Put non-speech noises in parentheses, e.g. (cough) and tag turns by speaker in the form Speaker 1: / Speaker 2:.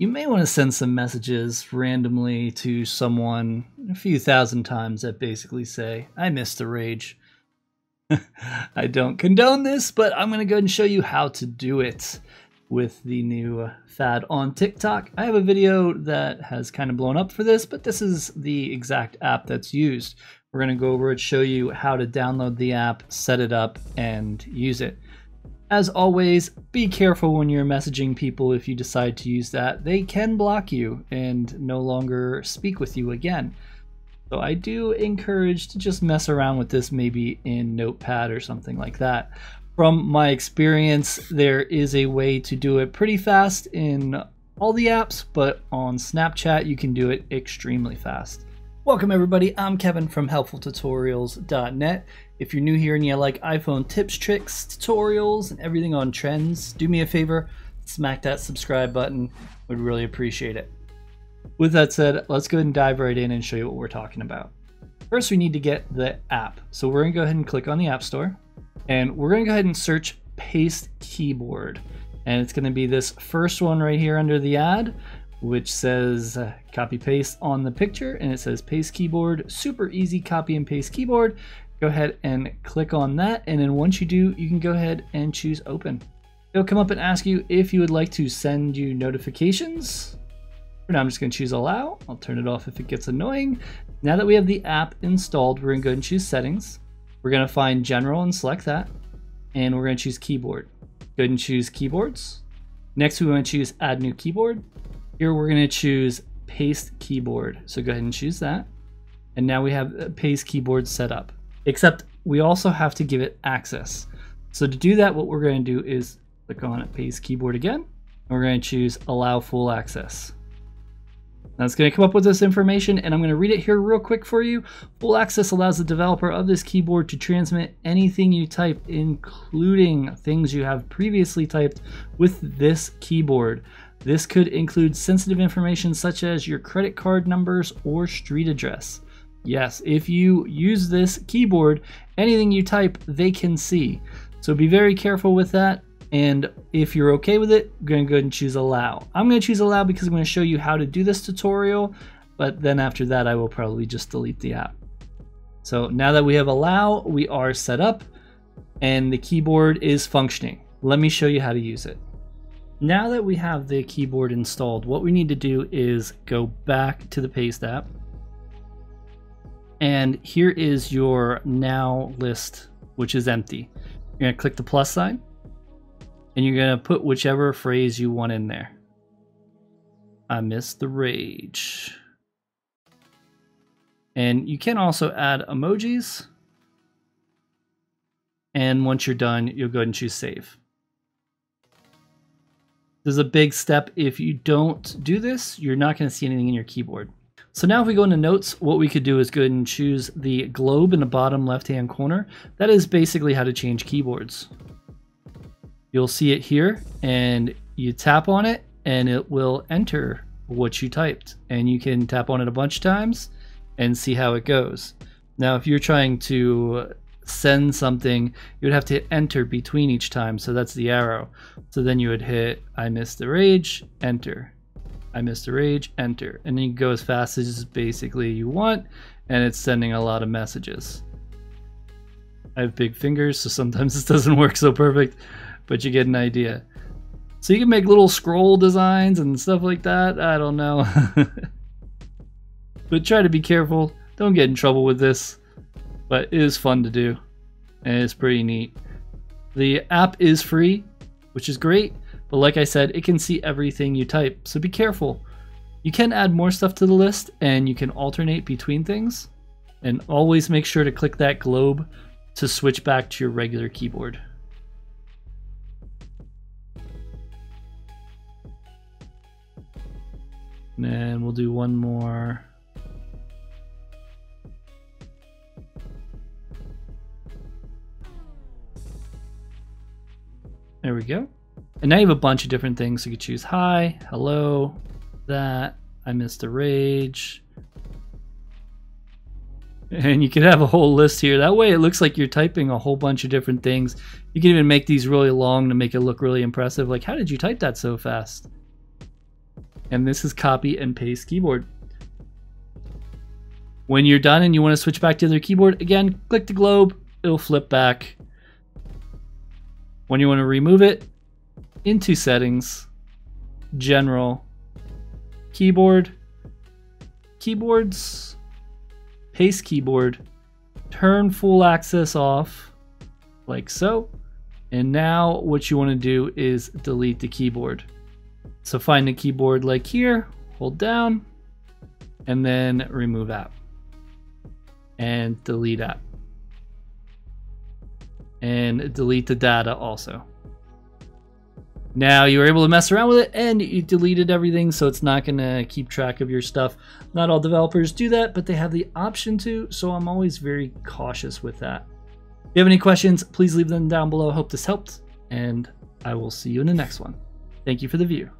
Speaker 1: you may want to send some messages randomly to someone a few thousand times that basically say, I miss the rage. (laughs) I don't condone this, but I'm going to go ahead and show you how to do it with the new fad on TikTok. I have a video that has kind of blown up for this, but this is the exact app that's used. We're going to go over it, show you how to download the app, set it up, and use it. As always, be careful when you're messaging people if you decide to use that. They can block you and no longer speak with you again. So I do encourage to just mess around with this maybe in Notepad or something like that. From my experience, there is a way to do it pretty fast in all the apps, but on Snapchat you can do it extremely fast. Welcome everybody, I'm Kevin from helpfultutorials.net. If you're new here and you like iPhone tips, tricks, tutorials, and everything on trends, do me a favor, smack that subscribe button. Would really appreciate it. With that said, let's go ahead and dive right in and show you what we're talking about. First, we need to get the app. So we're gonna go ahead and click on the App Store, and we're gonna go ahead and search Paste Keyboard. And it's gonna be this first one right here under the ad which says uh, copy paste on the picture and it says paste keyboard super easy copy and paste keyboard. Go ahead and click on that and then once you do you can go ahead and choose open. It'll come up and ask you if you would like to send you notifications. For now I'm just going to choose allow. I'll turn it off if it gets annoying. Now that we have the app installed we're to go and choose settings. We're going to find general and select that and we're going to choose keyboard. Go ahead and choose keyboards. Next we want to choose add new keyboard here we're going to choose paste keyboard. So go ahead and choose that. And now we have paste keyboard set up. Except we also have to give it access. So to do that, what we're going to do is click on paste keyboard again. And we're going to choose allow full access. It's going to come up with this information and I'm going to read it here real quick for you. Full access allows the developer of this keyboard to transmit anything you type, including things you have previously typed with this keyboard. This could include sensitive information such as your credit card numbers or street address. Yes, if you use this keyboard, anything you type, they can see. So be very careful with that. And if you're okay with it, I'm to go ahead and choose allow. I'm going to choose allow because I'm going to show you how to do this tutorial. But then after that, I will probably just delete the app. So now that we have allow, we are set up and the keyboard is functioning. Let me show you how to use it. Now that we have the keyboard installed, what we need to do is go back to the Paste app. And here is your now list, which is empty. You're to click the plus sign, and you're to put whichever phrase you want in there. I miss the rage. And you can also add emojis. And once you're done, you'll go ahead and choose save. This is a big step. If you don't do this, you're not going to see anything in your keyboard. So now if we go into notes, what we could do is go ahead and choose the globe in the bottom left-hand corner. That is basically how to change keyboards. You'll see it here and you tap on it and it will enter what you typed. And you can tap on it a bunch of times and see how it goes. Now, if you're trying to send something, you would have to hit enter between each time. So that's the arrow. So then you would hit I missed the rage, enter. I missed the rage, enter. And then you go as fast as basically you want, and it's sending a lot of messages. I have big fingers, so sometimes (laughs) this doesn't work so perfect, but you get an idea. So you can make little scroll designs and stuff like that. I don't know. (laughs) but try to be careful. Don't get in trouble with this but it is fun to do and it's pretty neat. The app is free, which is great, but like I said, it can see everything you type, so be careful. You can add more stuff to the list and you can alternate between things, and always make sure to click that globe to switch back to your regular keyboard. And we'll do one more. There we go. And now you have a bunch of different things. You could choose hi, hello, that, I missed a rage. And you could have a whole list here. That way it looks like you're typing a whole bunch of different things. You can even make these really long to make it look really impressive. Like, how did you type that so fast? And this is copy and paste keyboard. When you're done and you want to switch back to the other keyboard, again, click the globe, it'll flip back. When you want to remove it, into settings, general, keyboard, keyboards, paste keyboard, turn full access off, like so. And now what you want to do is delete the keyboard. So find the keyboard like here, hold down, and then remove app. And delete app. And delete the data also. Now you were able to mess around with it and you deleted everything so it's not going to keep track of your stuff. Not all developers do that, but they have the option to, so I'm always very cautious with that. If you have any questions, please leave them down below. Hope this helped, and I will see you in the next one. Thank you for the view.